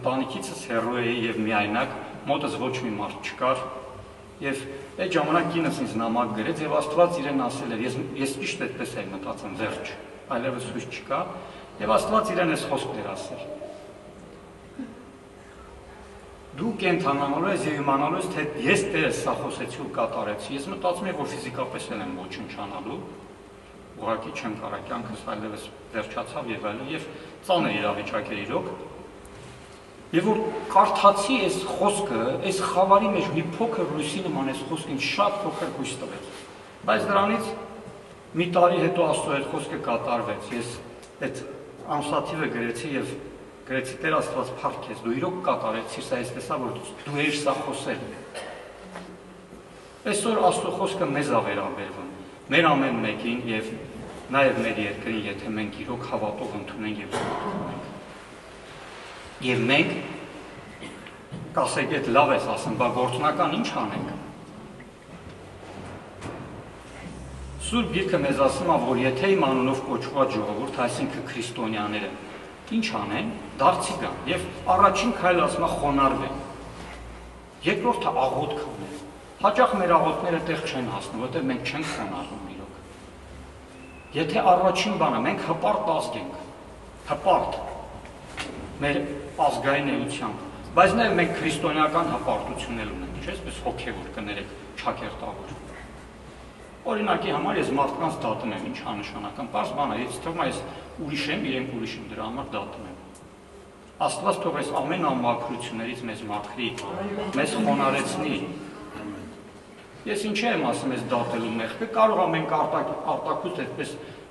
ընտանիքիցս հեռու էի եւ միայնակ, մոտս ոչ մի մարդ չկար։ Եվ այդ ժամանակ կինս ինձ նամակ գրեց եւ Աստված իրեն ասել էր, ես ես ճիշտ այդպես եմ մտածում, վերջ այլևս հույս չկա, եւ Աստված իրեն էս խոսքներ ասել։ Դու կենթանանալու ես եւ իմանալու ես, թե ես Տերը սա խոսեցի ու կատարեցի։ Ես մտածում եմ, որ ֆիզիկապես էլ եմ ոչնչանալու, ուղղակի չեմ կարա կյանքս այլևս վերջացավ եւ այլն եւ ծանր իրավիճակ էր իրոք։ Եվ որ կարդացի այս խոսքը, այս խավարի մեջ մի փոքր լույսի նման այս խոսքին շատ փոքր հույս տվեց։ Բայց դրանից Մի տարի հետո Աստծո այդ խոսքը կատարվեց։ Ես այդ ամսաթիվը գրեցի եւ գրեցի Տեր Աստված փառք ես, դու իրոք կատարեցիր սա, ես տեսա որ դու ես սա խոսել։ Այսօր Աստծո խոսքը մեզ ա վերաբերվում։ Մեր ամեն մեկին եւ նաեւ մեր երկրին, եթե մենք իրոք հավատով ընդունենք եւ ընդունենք։ Եվ մենք կասեք, այդ լավ ես ասում, բա գործնական ինչ անենք։ Սուրբ Գիրքը մեզ ասում է, որ եթե իմ անունով կոչված ժողովուրդ, այսինքն քրիստոնյաները, ինչ անեն, դարձի գան եւ առաջին քայլը ասում է խոնարհվեն։ Երկրորդը աղոտ կանեն։ Հաճախ մեր աղոտները տեղ չեն հասնում, որտեղ մենք չենք խոնարհվում իրոք։ Եթե առաջին բանը մենք հպարտ ազգ ենք, հպարտ մեր ազգային էությամբ, բայց նաև մենք քրիստոնեական հպարտություն ունենք, չէ՞, այսպես հոգևոր կներեք, ճակերտավոր Օրինակի համար ես մարդկանց դատում եմ, ինչա նշանակում։ Պարզ բան է, ես թվում ես ուրիշ եմ, իրենք ուրիշ եմ, դրա համար դատում եմ։ Աստված թող այս ամեն ամաքրություններից մեզ մաքրի, մեզ խոնարեցնի։ Ես ինչ եմ ասում ես դատելու մեղքը, կարող է մենք արտակ արտակուց այդպես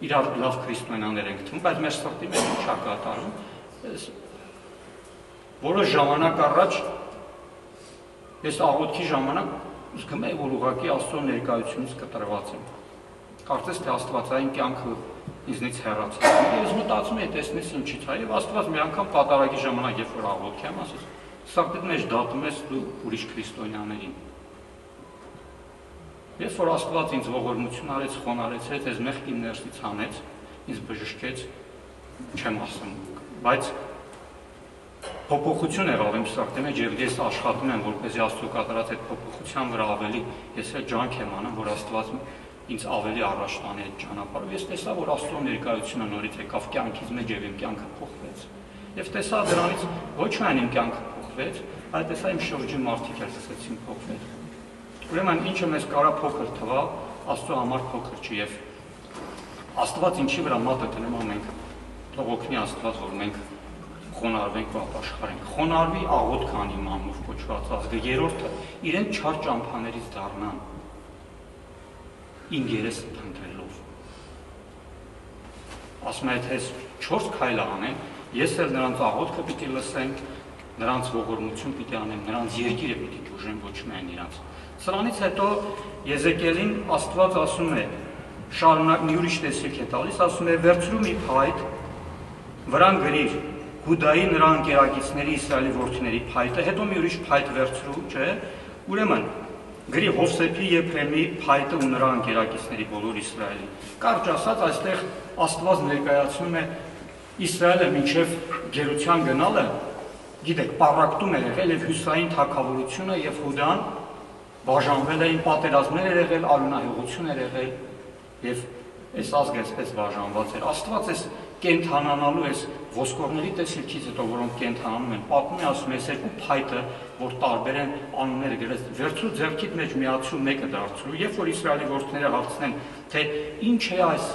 իրար լավ քրիստոնյաներ ենք թվում, բայց մեր սրտի մեջ ինչա կատարում։ Որոշ ժամանակ առաջ Ես աղոթքի ժամանակ զգում եմ, որ ուղղակի Աստծո ներկայությունից կտրված եմ։ Կարծես թե Աստվածային կյանքը ինձնից հեռացավ։ Ես մտածում եմ, տեսնես ինչի՞ց է, եւ Աստված մի անգամ կատարակի ժամանակ, երբ որ աղոթք եմ, ասես, սա դու մեջ դատում ես դու ուրիշ քրիստոնյաներին։ Ես որ Աստված ինձ ողորմություն արեց, խոնարհեց, հետ ես մեղքին ներսից հանեց, ինձ բժշկեց, չեմ ասում, բայց փոփոխություն եղավ իմ սրտի մեջ եւ ես աշխատում եմ որպեսզի Աստծո կատարած այդ փոփոխության վրա ավելի ես էլ ջանք եմ անում որ Աստված ինձ ավելի առաջ տանի այդ ճանապարհով ես տեսա որ Աստծո ներկայությունը նորից եկավ կյանքից մեջ եւ իմ կյանքը փոխվեց եւ տեսա դրանից ոչ միայն իմ կյանքը փոխվեց այլ տեսա իմ շրջի մարդիկ էլ սկսեցին փոխվել Ուրեմն ինչը մեզ կարա փոքր թվա, Աստծո համար փոքր չի եւ Աստված ինչի վրա մատը դնում է մենք թող օգնի Աստված որ մենք խոնարհվենք ու ապաշխարենք։ Խոնարհվի աղոտ քանի մանով կոչված ազգը երրորդը իրեն չար ճամփաներից դառնան։ Ին երես փնտրելով։ Ասում է թե 4 քայլ անեն, ես էլ նրանց աղոթքը պիտի լսեմ, նրանց ողորմություն պիտի անեմ, նրանց երկիրը պիտի դուժեմ ոչ միայն իրանց Սրանից հետո Եզեկիելին Աստված ասում է, շարունակ մի ուրիշ տեսիք է տալիս, ասում է վերցրու մի փայտ, վրան գրիր Հուդայի նրա անկերակիցների Իսրայելի որդիների փայտը, հետո մի ուրիշ փայտ վերցրու, չէ՞։ Ուրեմն գրի Հովսեփի Եփրեմի փայտը ու նրա անկերակիցների բոլոր Իսրայելի։ Կարճ ասած, այստեղ Աստված ներկայացնում է Իսրայելը մինչև գերության գնալը, գիտեք, պարակտում է եղել եւ հյուսային թակավորությունը եւ Հուդան բաժանվել էին պատերազմներ էր եղել, արունահեղություն էր եղել եւ այս ազգը այսպես բաժանված էր։ Աստված էս կենթանանալու էս ոսկորների տեսիլքից հետո, որոնք կենթանանում են, պատմում է ասում է երկու փայտը, որ տարբեր են անունները գրած, վերցրու ձեռքիդ մեջ միացրու մեկը դարձրու, երբ որ Իսրայելի որդիները հարցնեն, թե ինչ է այս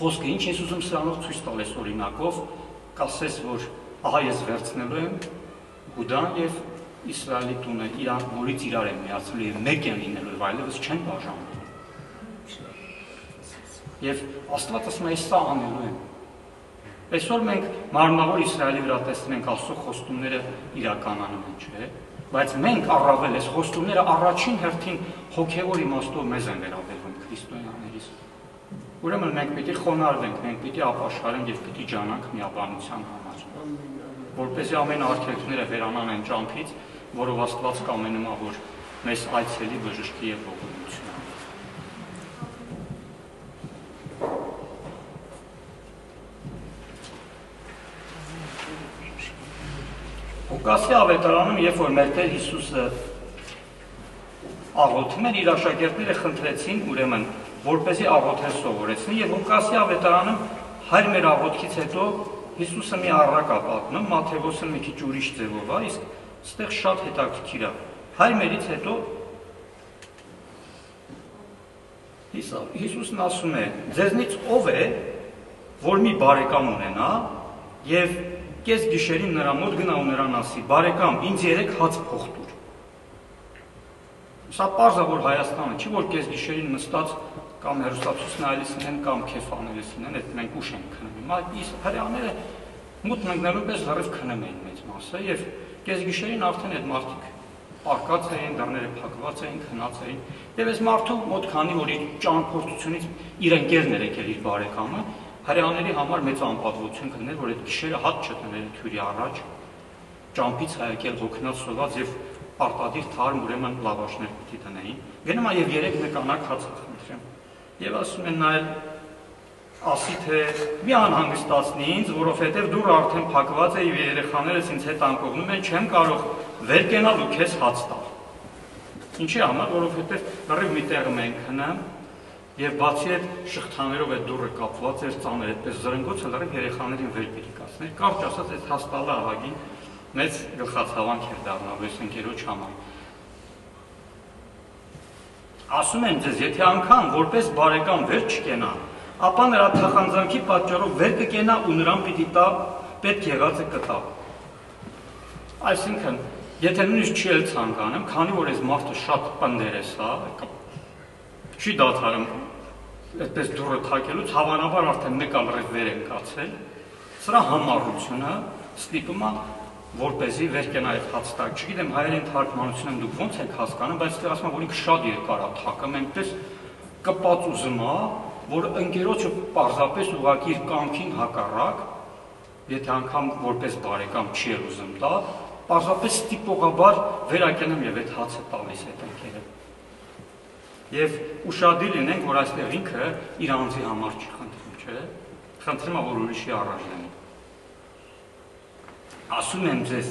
խոսքը, ինչ ես ուզում սրանով ցույց տալ այս օրինակով, կասես, որ ահա ես վերցնելու եմ Հուդան եւ Իսրայելի տունը իրան նորից իրար են միացրել եւ մեկ են լինելու եւ այլևս չեն բաժանվում։ Եվ Աստված ասում է, սա անելու եմ։ Այսօր մենք մարմնավոր Իսրայելի վրա տեսնում ենք Աստծո խոստումները իրականանում են, չէ՞։ Բայց մենք առավել այս խոստումները առաջին հերթին հոգեվոր իմաստով մեզ են վերաբերվում քրիստոնյաներից։ Ուրեմն մենք պիտի խոնարհվենք, մենք պիտի ապաշխարենք եւ պիտի ջանանք միաբանության համար։ Որպեսզի ամեն արգելքները վերանան են ճամփից որով Աստված կամենում է, որ մեզ այցելի բժշկի եւ ողորմություն։ Ղուկասի ավետարանում, երբ որ մեր Տեր Հիսուսը աղոթում էր, իր աշակերտները խնդրեցին ուրեմն, որպեսի աղոթել սովորեցնի եւ Ղուկասի ավետարանում հայր մեր աղոթքից հետո Հիսուսը մի առակ ապատնում, Մաթեոսը մի քիչ ուրիշ ձևով է, իսկ Ստեղ շատ հետաքրքիր է։ Հայ մերից հետո Հիսուսն ասում է. «Ձեզնից ով է, որ մի բարեկամ ունենա եւ կես գիշերին նրա մոտ գնա ու նրան ասի, բարեկամ, ինձ երեք հաց փոխտուր։ Սա պարզ է, որ Հայաստանը, չի որ կես գիշերին նստած կամ հերոստացուցն այլիսն են կամ քեֆ անելիսն են, այդ մենք ուշ ենք քնում։ Հիմա իս հрьяաները մուտ մտնելու պես հրև քնում են մեծ մասը եւ կես գիշերին արդեն այդ մարդիկ արկած էին, դռները փակված էին, քնած էին։ Եվ այս մարդու մոտ քանի որ իր ճանապարհությունից իր ընկերն էր եկել իր բարեկամը, Հрьяաների համար մեծ անպատվություն կներ, որ այդ գիշերը հատ չտնեն թյուրի առաջ, ճամփից հայակել հոգնած սոված եւ պարտադիր թարմ ուրեմն լավաշներ պիտի տնեին։ Գնում է եւ 3 նկանակ հաց խնդրեմ։ Եվ ասում են նայել ասի թե մի անհանգստացնի ինձ, որովհետև դուր արդեն փակված է եւ երեխաներս ինձ հետ անկողնում են, չեմ կարող վեր կենալ ու քեզ հաց տալ։ Ինչի՞ համար, որովհետև լրիվ մի տեղ մենք հնամ, եւ բացի այդ շղթաներով այդ դուրը կապված էր ծանր այդպես զրնգոցը լրիվ երեխաներին վեր պիտի կացներ։ Կարճ ասած այդ հաստալը ահագին մեծ գլխացավանք էր դառնալու այս ընկերոջ համար։ Ասում եմ ձեզ, եթե անգամ որպես բարեկամ վեր չկենա, ապա նրա թախանձանքի պատճառով վեր կկենա ու նրան պիտի տա պետք եղածը կտա։ Այսինքն, եթե նույնիսկ չի էլ ցանկանում, քանի որ այս մարդը շատ պնդերես է, չի դադարում այդպես դուրը թակելուց, հավանաբար արդեն մեկ ալրև վեր են կացել, սրա համառությունը ստիպում է որ เป զի վեր կենա այդ հացտակ։ Չգիտեմ հայերեն թարգմանությունը դուք ո՞նց եք հասկանում, բայց դեռ ասում եմ, որ ինքը շատ երկար է թակը, այնպես կպած ուզում է, որ ընկերոջը պարզապես ուղակի իր կամքին հակառակ, եթե անգամ որպես բարեկամ չի ուզում տա, պարզապես ստիպողաբար վերակենում եւ այդ հացը տալիս այդ Եվ ուշադիր լինենք, որ այստեղ ինքը իր անձի համար չի խնդրում, չէ՞։ Խնդրում է, որ ուրիշի առաջ լինի։ Ասում եմ ձեզ,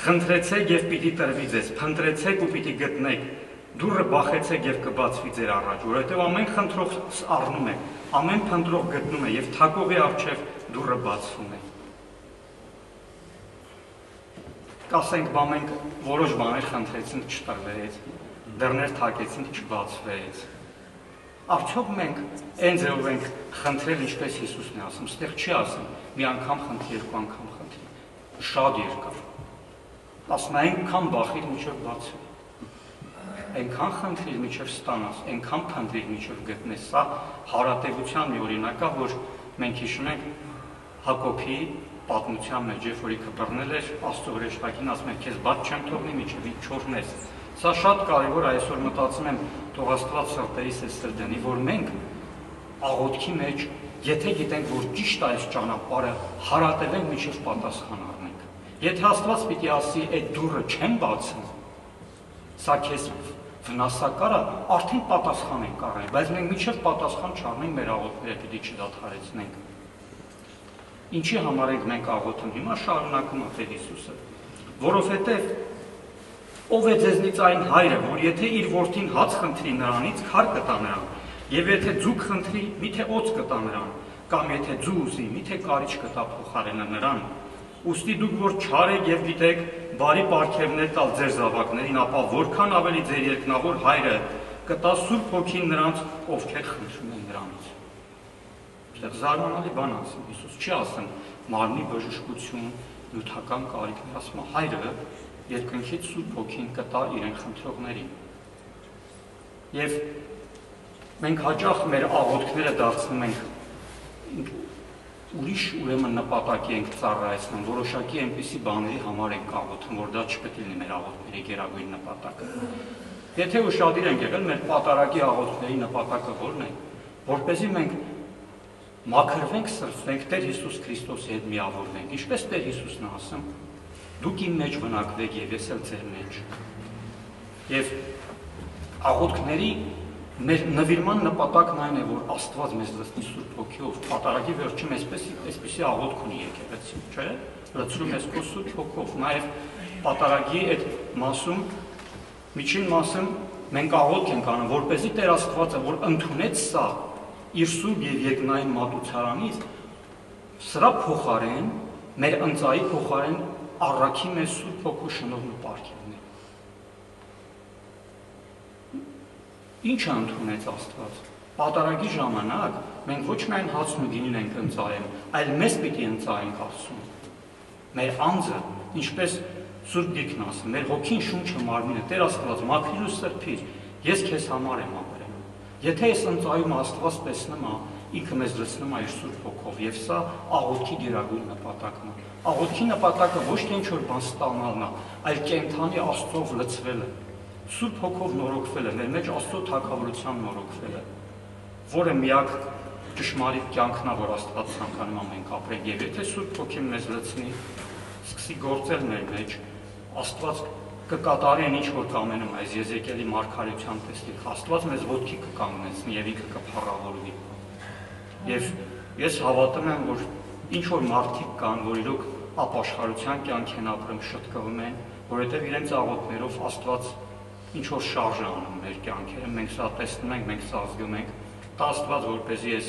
խնդրեցեք եւ պիտի տրվի ձեզ, փնտրեցեք ու պիտի գտնեք, դուրը բախեցեք եւ կբացվի ձեր առաջ, որովհետեւ ամեն խնդրող առնում է, ամեն փնտրող գտնում է եւ թակողի առջև դուրը բացվում է։ Կասենք, բա մենք որոշ բաներ խնդրեցինք չտրվեց, դռներ թակեցինք չբացվեց։ Արդյոք մենք այն ձեով ենք խնդրել ինչպես Հիսուսն է ասում, ստեղ չի ասում, մի անգամ խնդրի, երկու անգամ խնդրի։ Շատ երկար։ Ասում այնքան բախիր միջով բացվի այնքան խնդրիր միջև ստանաս, այնքան փնտրիր միջև գտնես։ Սա հարատեվության մի օրինակ է, որ մենք հիշում ենք Հակոբի պատմության մեջ, երբ որ ինքը բռնել էր Աստծո հրեշտակին, ասում է, քեզ բաց չեմ թողնի միջև չորնես։ Սա շատ կարևոր այսօր մտածում եմ, թող Աստված սրտերիս է սրդենի, որ մենք աղոթքի մեջ, եթե գիտենք, որ ճիշտ այս ճանապարհը, հարատևենք միջև պատասխան առնենք։ Եթե Աստված պիտի ասի, այդ դուռը չեմ բացում, սա քեզ վնասակարը արդեն պատասխան ենք առել, բայց մենք միջև պատասխան չառնենք մեր աղոթները պիտի չդադարեցնենք։ Ինչի համար ենք մենք աղոթում։ Հիմա շարունակում է Հիսուսը, որովհետև ով է ձեզնից այն հայրը, որ եթե իր որդին հաց խնդրի նրանից, քար կտա նրան, եւ եթե ձուկ խնդրի, միթե օծ կտա նրան, կամ եթե ձու ուզի, միթե կարիճ կտա փոխարենը նրան։ Ոստի դուք որ չար եք եւ գիտեք բարի պարգևներ տալ ձեր զավակներին, ապա որքան ավելի ձեր երկնավոր հայրը կտա Սուրբ Հոգին նրանց, ովքեր խնդրում են նրանից։ Այստեղ զարմանալի բան ասում Հիսուս չի ասում մարմնի բժշկություն, նյութական կարիքներ, ասում հայրը երկնքից Սուրբ Հոգին կտա իրեն խնդրողներին։ Եվ մենք հաճախ մեր աղոթքները դարձնում ենք ուրիշ ուրեմն նպատակի ենք ծառայեցնում, որոշակի այնպիսի բաների համար ենք աղոթում, որ դա չպետք է լինի մեր աղոթքների գերագույն նպատակը։ Եթե ուշադիր ենք եղել, մեր պատարագի աղոթքների նպատակը ո՞րն է։ Որպեսզի մենք մաքրվենք, սրբվենք, Տեր Հիսուս Քրիստոսի հետ միավորվենք։ Ինչպես Տեր Հիսուսն ասում, դուք իմ մեջ բնակվեք եւ ես էլ ձեր մեջ։ Եվ աղոթքների մեր նվիրման նպատակն այն է, որ Աստված մեզ լցնի Սուրբ Հոգիով։ Պատարագի վերջում այսպես այսպեսի աղոթք ունի եկեղեցին, չէ՞։ Լցրում ես քո Սուրբ Հոգով, նաև պատարագի այդ մասում միջին մասում մենք աղոթք ենք անում, որպեսզի Տեր Աստվածը, որ ընդունեց սա, իր սուրբ եւ երկնային մատուցարանից սրա փոխարեն մեր ընծայի փոխարեն առաքի մեր սուրբ հոգու շնորհն ու ապարքերն Ինչ ընդունեց Աստված։ Պատարագի ժամանակ մենք ոչ միայն հացն ու գինին ենք ընծայում, այլ մեզ պիտի ընծայենք Աստծուն։ Մեր անձը, ինչպես Սուրբ Գիրքն ասում, մեր հոգին շունչը մարմինը, Տեր Աստված, մաքրիր ու սրբիր։ Ես քեզ համար եմ ապրել Եթե այս ընծայում Աստված տեսնում է, ինքը մեզ լցնում է իր Սուրբ Հոգով, եւ սա աղոթքի գերագույն նպատակն է։ Աղոթքի նպատակը ոչ թե ինչ-որ բան ստանալն է, այլ կենթանի Աստծով լցվելը, Սուրբ Հոգով նորոգվելը, մեր մեջ Աստծո թակավորության նորոգվելը, որը միակ ճշմարիտ կյանքն է, որ Աստված ցանկանում է մենք ապրենք։ Եվ եթե Սուրբ Հոգին մեզ լցնի, սկսի գործել մեր մեջ, Աստված կկատարեն ինչ որ կամենում այս Եզեկիելի մարգարեության տեսքիք Աստված մեզ ոտքի կկանգնեցնի եւ ինքը կփառավորվի։ Եվ ես հավատում եմ, որ ինչ որ մարդիկ կան, որ իրոք ապաշխարության կյանք են ապրում, շտկվում են, որովհետեւ իրենց աղոթներով Աստված ինչ որ շարժ անում մեր կյանքերը, մենք սա տեսնում ենք, մենք սա զգում ենք։ Դա Աստված որպեսզի այս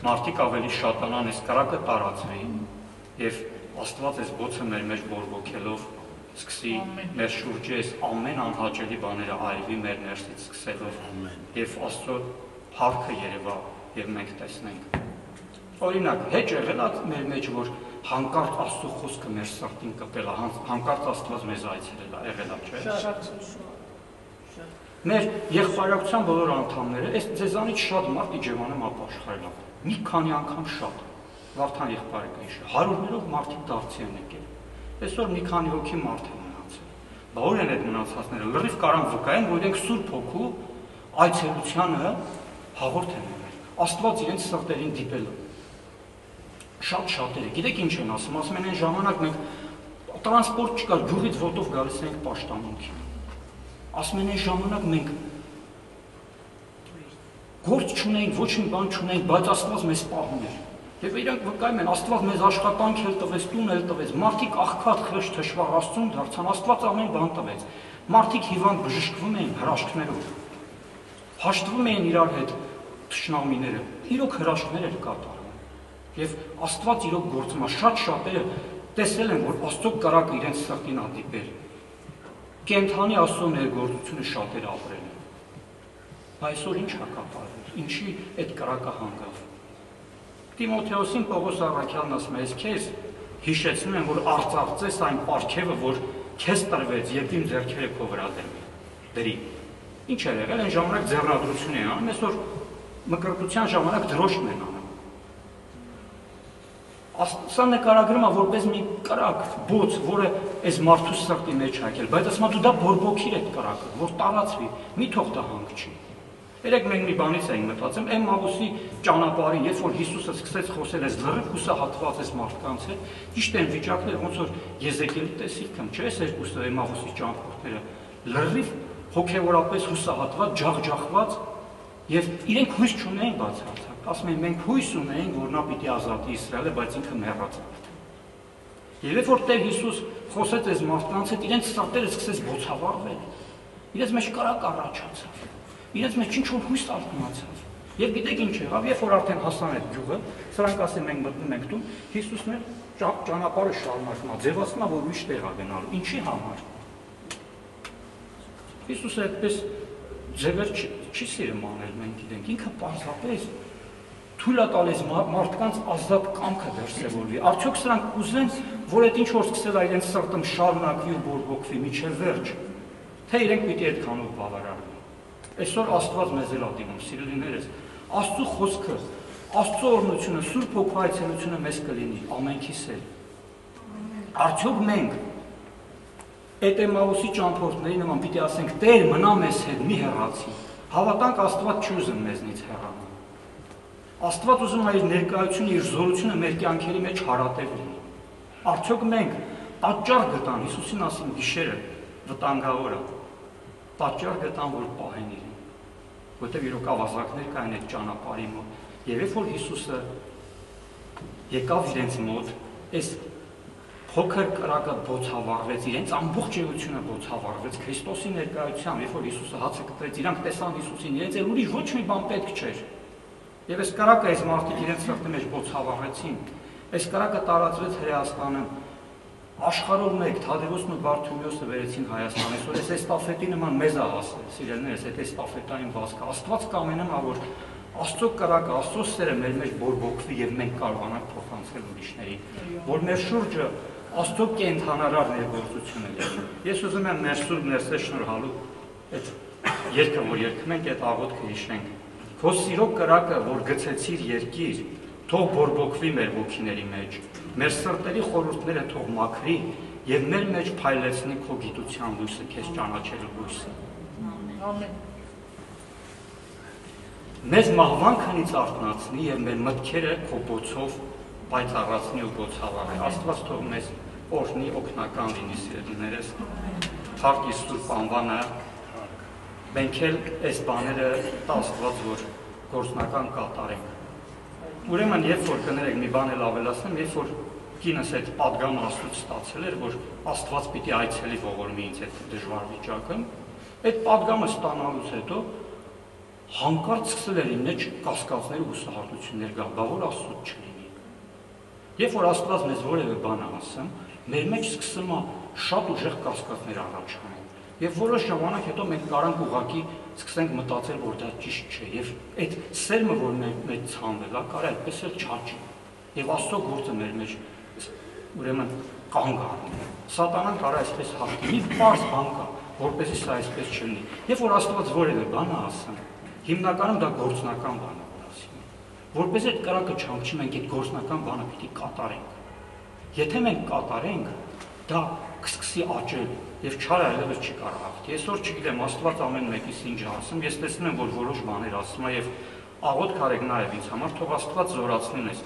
մարդիկ ավելի շատանան, այս կրակը տարածվի եւ Աստված այս բոցը մեր մեջ բորբոքելով սկսի մեր շուրջը այս ամեն անհաճելի բաները այրվի մեր ներսից սկսելով եւ Աստծո հարքը երևա եւ մենք տեսնենք օրինակ հեչ եղել է մեր մեջ որ հանկարծ Աստծո խոսքը մեր սրտին կպել է հանկարծ Աստված մեզ այցելել է եղել է չէ Մեր եղբայրության բոլոր անդամները, այս ձեզանից շատ մարդ իջևանում ապաշխարել է։ Մի քանի անգամ շատ։ Վարդան եղբայրը կհիշի։ Հարյուրներով մարդիկ դարձի են եկել։ Այսօր մի քանի հոգի մարդ է մնացել։ Բա ո՞ր են այդ մնացածները։ Լրիվ կարան վկայեն, որ իրենք Սուրբ Հոգու այցելությանը հաղորդ են Աստված իրենց սրտերին դիպել է։ Շատ շատերը, գիտեք ինչ են ասում, ասում են այն ժամանակ մենք տրանսպորտ չկար, գյուղից ոտով գալիս ենք պաշտամունքի։ Ասում են այն ժամանակ մենք գործ չունենք, ոչ մի բան չունենք, բայց Աստված մեզ պահում էր։ Եվ իրանք վկայում են, Աստված մեզ աշխատանք էլ տվեց, տուն էլ տվեց, մարդիկ աղքատ խշ թշվառ Աստծուն դարձան, Աստված ամեն բան տվեց։ Մարդիկ հիվանդ բժշկվում էին հրաշքներով։ Հաշտվում էին իրար հետ թշնամիները։ Իրոք հրաշքներ էր կատարում։ Եվ Աստված իրոք գործում է, շատ շատերը տեսել են, որ Աստծո կրակը իրենց սրտին ադիպեր։ Կենթանի Աստծո ներգործությունը շատեր ապրել են։ Այսօր ինչ հակապարել։ Ինչի այդ կրակը հանգավ։ Տիմոթեոսին Պողոս Առաքյալն ասում է, քեզ հիշեցնում եմ, որ արծարծես այն պարգևը, որ քեզ տրվեց, երբ իմ ձեռքերը քո վրա դրվի։ Դրի։ Ինչ էր եղել այն ժամանակ ձեռնադրություն էին անում, այսօր մկրտության ժամանակ դրոշն են անում Սա նկարագրում է որպես մի կրակ, բոց, որը այս մարդու սրտի մեջ հակել, բայց ասում դու դա բորբոքիր այդ կրակը, որ տարածվի, մի թող դա հանգչի։ Երեք մենք մի բանից էինք մտածում, այն Մավուսի ճանապարհին, երբ որ Հիսուսը սկսեց խոսել այս լրիվ հուսահատված այս մարդկանց հետ, ճիշտ են վիճակները, ոնց որ Եզեկիելի տեսիքն, չէ՞, այս երկուսը Մավուսի ճամփորդները լրիվ հոգեորապես հուսահատված, ջախջախված եւ իրենք հույս չունեին բացարձակ ասում են մենք հույս ունենք, որ նա պիտի ազատի Իսրայելը, բայց ինքը մեռած է։ Եվ երբ որ Տեր Հիսուս խոսեց այս մարդկանց հետ, իրենց սրտերը սկսեց բոցավառվել։ Իրենց մեջ կարակ առաջացավ։ Իրենց մեջ ինչ որ հույս արտնացավ։ Եվ գիտեք ինչ եղավ, երբ որ արդեն հասան այդ գյուղը, սրանք ասեն մենք մտնում ենք տուն, Հիսուսն էր ճանապարհը շարունակում, ձևացնում որ ուրիշ տեղ է գնալու։ Ինչի համար։ Հիսուսը այդպես ձևեր չի, չի սիրում անել, մենք գիտենք, ինքը պարզապես թույլ է տալիս մարդկանց ազատ կամքը դրսևորվի։ Արդյոք սրանք կուզեն, որ այդ ինչ որ սկսել է իրենց սրտում շարունակվի ու բորբոքվի միջև վերջ, թե իրենք պիտի այդքանով բավարարվի։ Այսօր Աստված մեզ էլ ադիմում, սիրելիներս, Աստծո խոսքը, Աստծո օրնությունը, Սուրբ Հոգու այցելությունը մեզ կլինի ամենքիս էլ։ Արդյոք մենք այդ Էմաուսի ճամփորդների նման պիտի ասենք՝ Տեր, մնա մեզ հետ, մի հեռացի։ Հավատանք Աստված չի ուզում մեզնից հեռանալ։ Աստված ուզում է իր ներկայությունը, իր զորությունը մեր կյանքերի մեջ հարատև լինի։ Արդյոք մենք պատճառ գտան Հիսուսին ասին գիշերը վտանգավոր է։ Պատճառ գտան, որ պահեն իրեն։ Որտեւ իրոք ավազակներ կային այդ ճանապարհի մոտ։ Եվ երբ որ Հիսուսը եկավ իրենց մոտ, այս փոքր կրակը բոցավառվեց, իրենց ամբողջ էությունը բոցավառվեց Քրիստոսի ներկայությամբ, երբ որ Հիսուսը հացը կտրեց, իրանք տեսան Հիսուսին, իրենց էլ ուրիշ ոչ մի բան պետք չէր։ Եվ այս կրակը այս մարդիկ իրենց սրտի մեջ բոցավառեցին։ Այս կրակը տարածվեց Հայաստանը։ Աշխարհով մեկ Թադևոսն ու Բարթումյոսը վերեցին Հայաստան։ Այսօր այս էստաֆետի նման մեզ է հասել, սիրելիներս, այդ էստաֆետային վազքը։ Աստված կամենամ, որ Աստծո կրակը, Աստծո սերը մեր մեջ բորբոքվի եւ մենք կարողանանք փոխանցել ուրիշներին, որ մեր շուրջը Աստծո կենթանարար ներգործությունը լինի։ Ես ուզում եմ մեր սուրբ ներսե շնորհալու այդ երկը, որ երգում ենք, այդ աղոթքը հիշենք Քո սիրո կրակը, որ գցեցիր երկիր, թող բորբոքվի մեր ոգիների մեջ։ Մեր սրտերի խորհուրդները թող մաքրի եւ մեր մեջ փայլեցնի քո գիտության լույսը, քեզ ճանաչելու լույսը։ Ամեն։ Մեզ մահվանքանից արթնացնի եւ մեր մտքերը քո բայց առածնի ու գոցավար է։ Աստված թող մեզ օրհնի, օգնական լինի սիրելիներս։ Փառքի Սուրբ անվանը մենք էլ այս բաները տա Աստված, որ գործնական կատարենք։ Ուրեմն, երբ որ կներեք մի բան էլ ավելացնեմ, երբ որ կինս այդ падգամը Աստծուց ստացել էր, որ Աստված պիտի այցելի ողորմի ինձ այդ դժվար վիճակը, այդ падգամը ստանալուց հետո հանկարծ սկսել էր իմ մեջ կասկածներ ու հուսահատություններ գալ, բա որ Աստծուց չի Երբ որ Աստված մեզ որևէ բան ասում, մեր մեջ սկսում է շատ ուժեղ կասկածներ առաջանալ Եվ որոշ ժամանակ հետո մենք կարանք ուղակի սկսենք մտածել, որ դա ճիշտ չէ, եւ այդ սերմը, որ մեր մեջ ցանվել է, կարա այդպես էլ չաճի։ Եվ Աստծո գործը մեր մեջ ուրեմն կանգ առնի։ Սատանան կարա այսպես հաղթի։ Մի բարձ բան կա, որպեսզի սա այսպես չլինի։ Երբ որ Աստված որևէ բան է ասում, հիմնականում դա գործնական բան որպես այդ կրակը չհանգչի, մենք այդ գործնական բանը պիտի կատարենք։ Եթե մենք կատարենք, դա կսկսի աճել եւ չար այլևս չի կարող հաղթի։ Այսօր չգիտեմ, Աստված ամեն մեկիս ինչ ասում, ես տեսնում եմ, որ որոշ բաներ ասում է եւ աղոտ կարեք նաեւ ինձ համար, թող Աստված զորացնի մեզ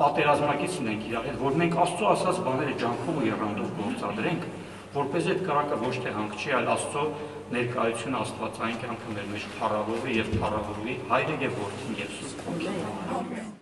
պատերազմակից ունենք իրար հետ, որ մենք Աստծո ասած բաները ջանքով ու երանդով գործադրենք, որպես այդ կրակը ոչ թե հանգչի, այլ Աստծո ներկայությունը Աստվածային կյանքը մեր մեջ փառավորվի եւ փառավորվի Հայրը եւ Որդին Սուրբ Հոգին։